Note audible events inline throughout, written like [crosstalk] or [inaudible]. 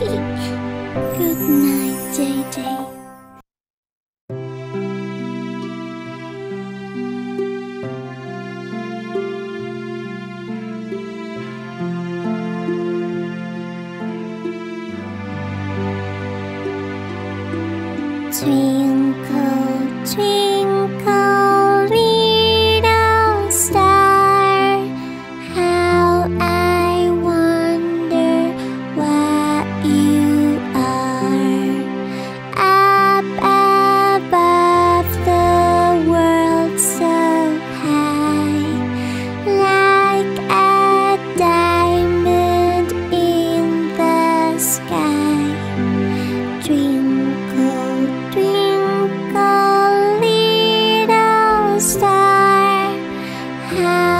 [laughs] Good night, JJ. How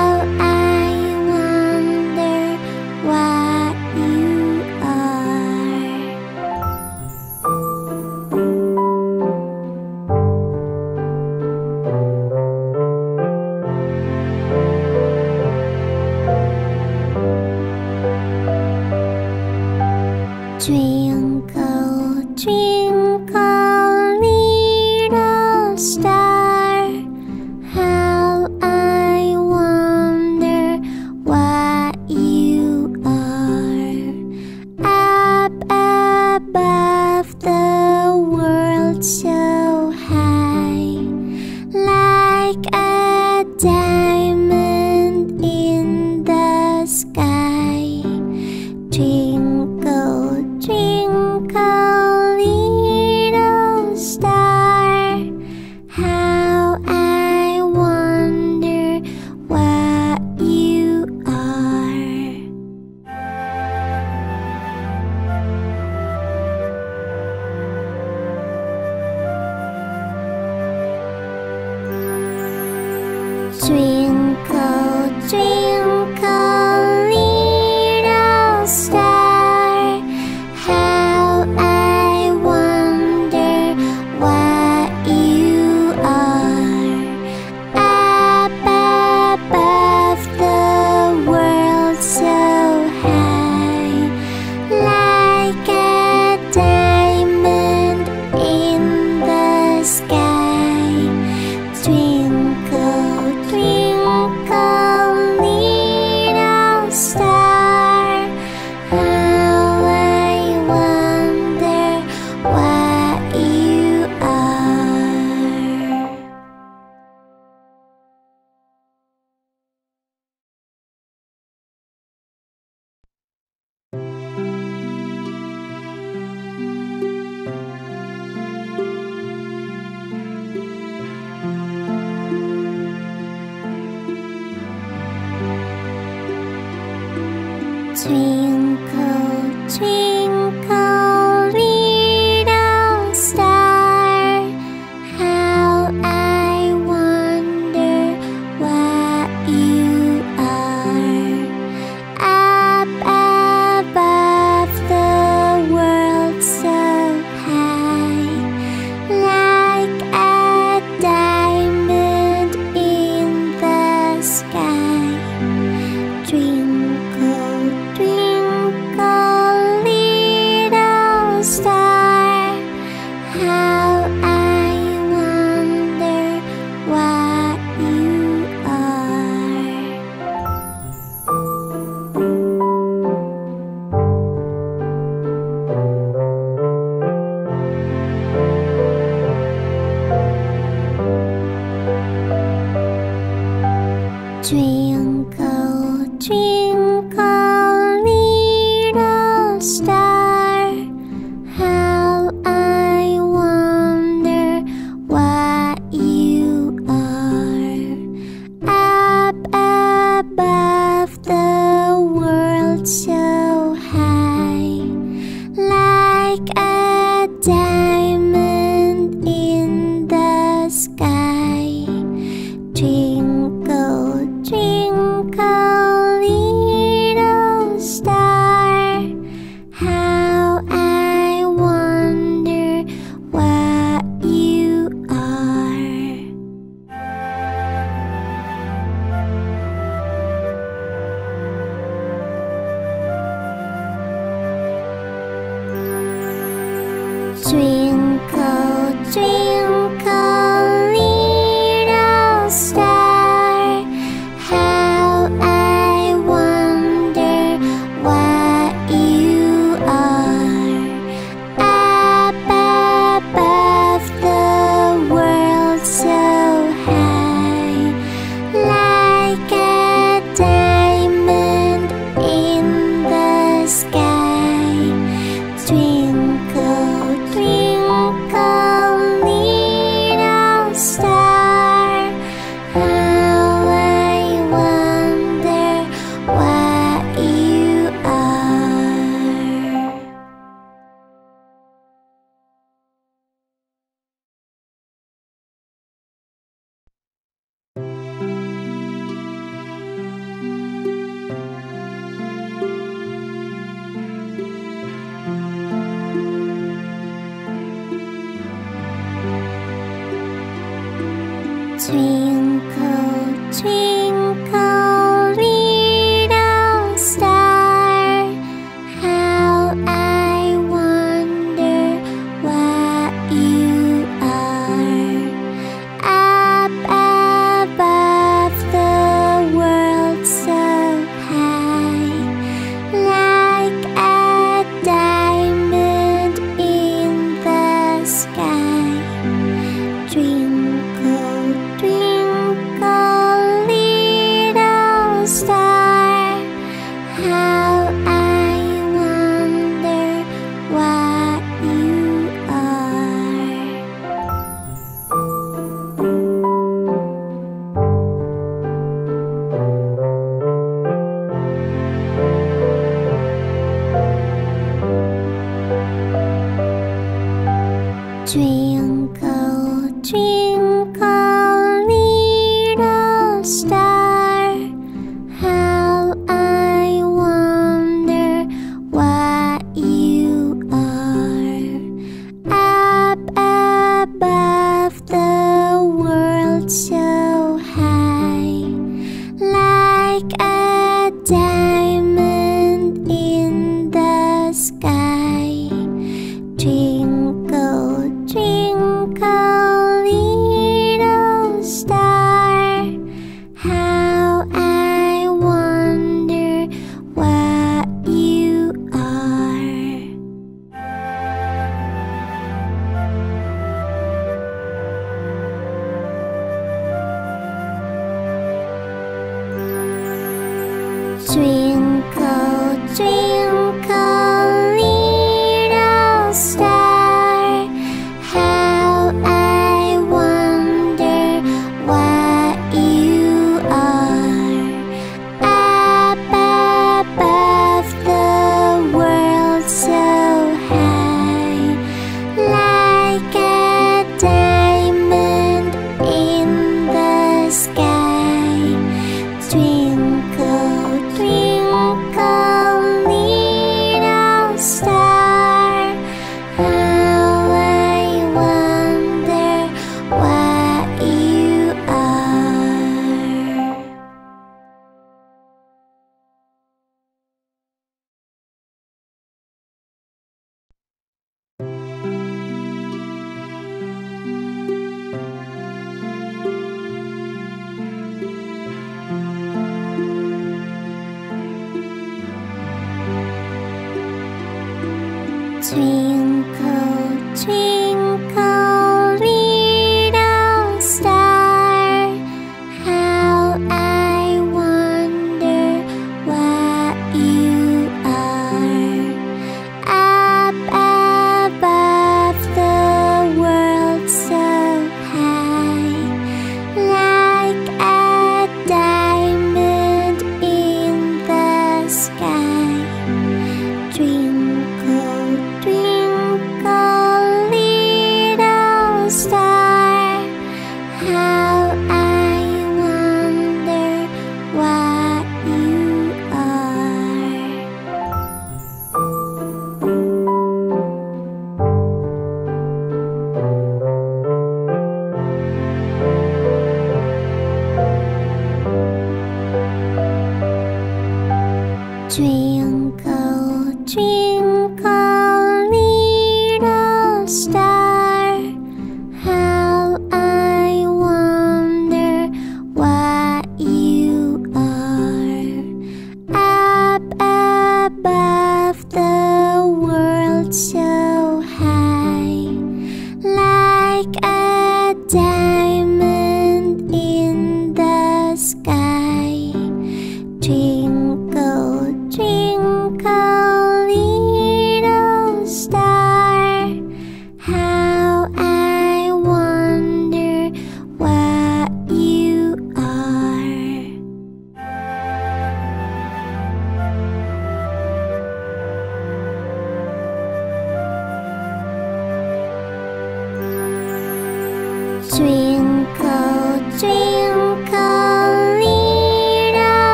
さ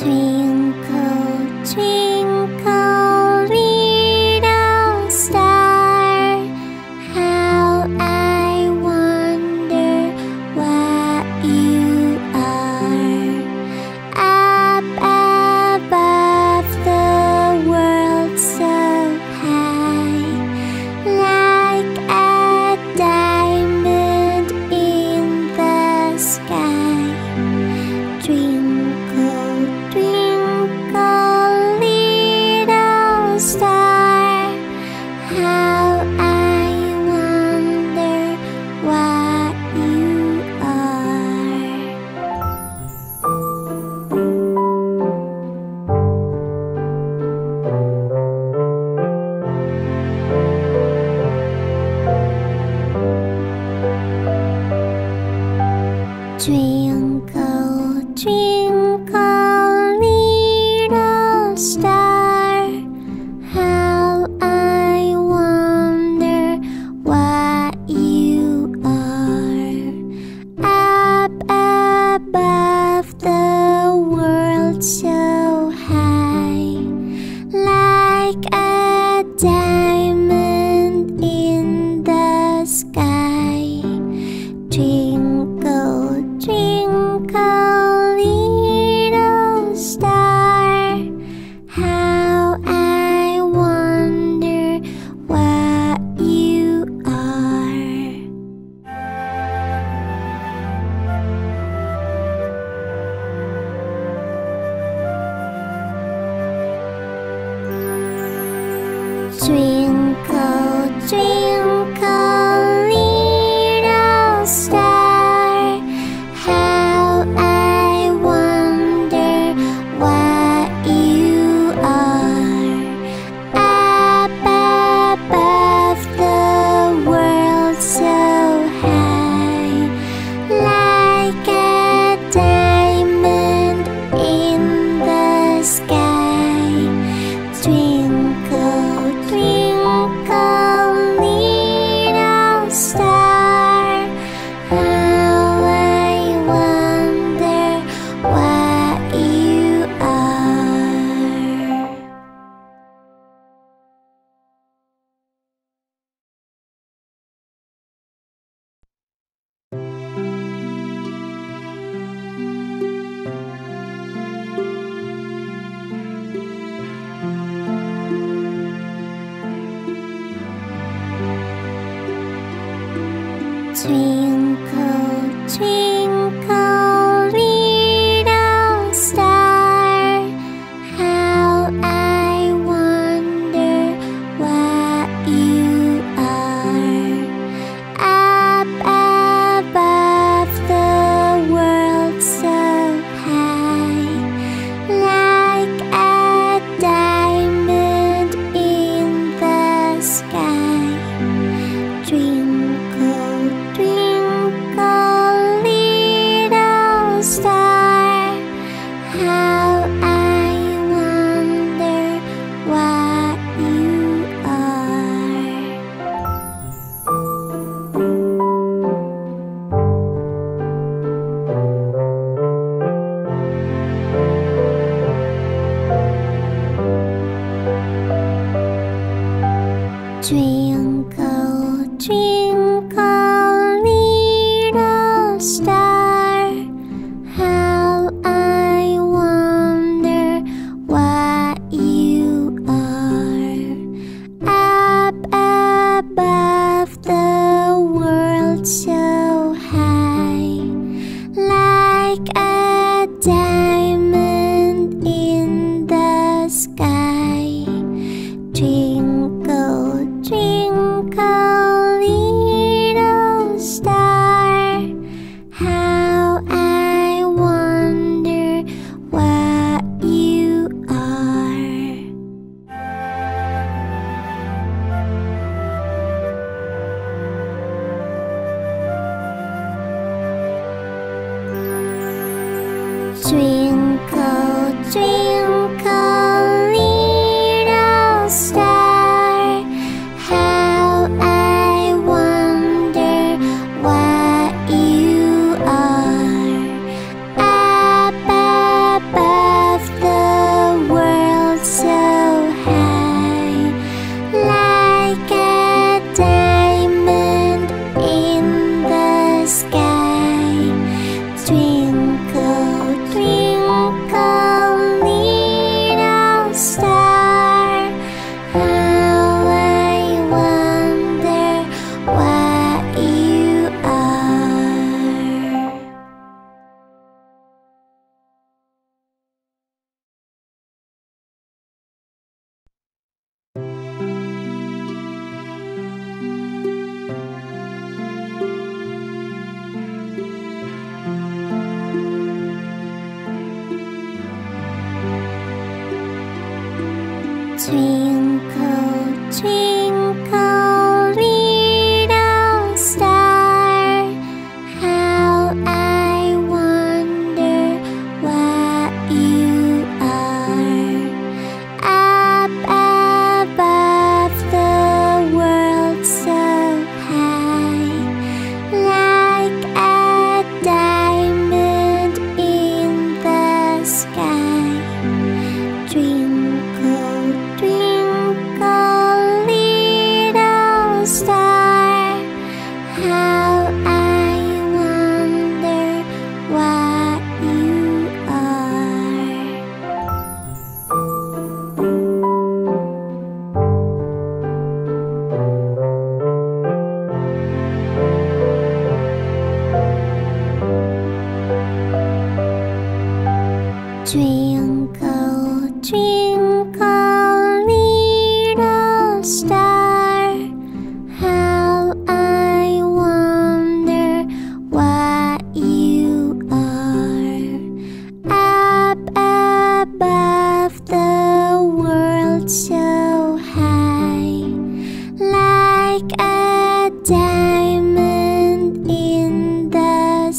between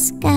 sky.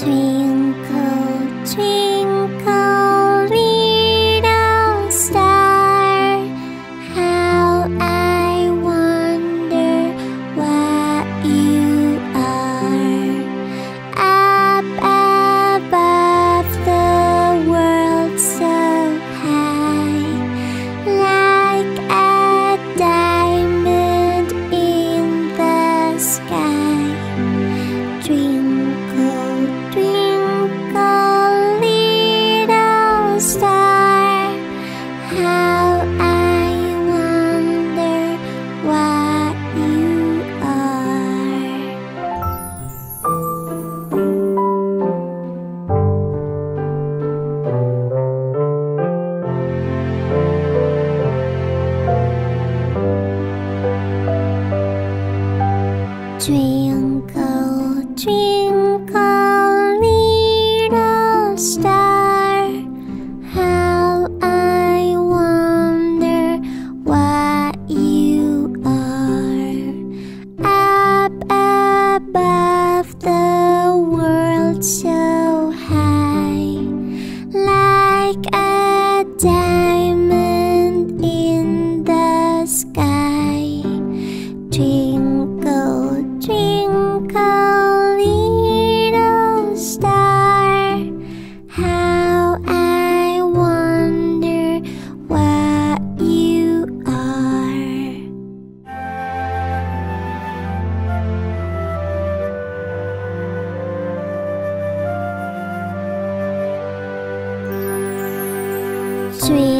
Twinkle, twinkle sweet.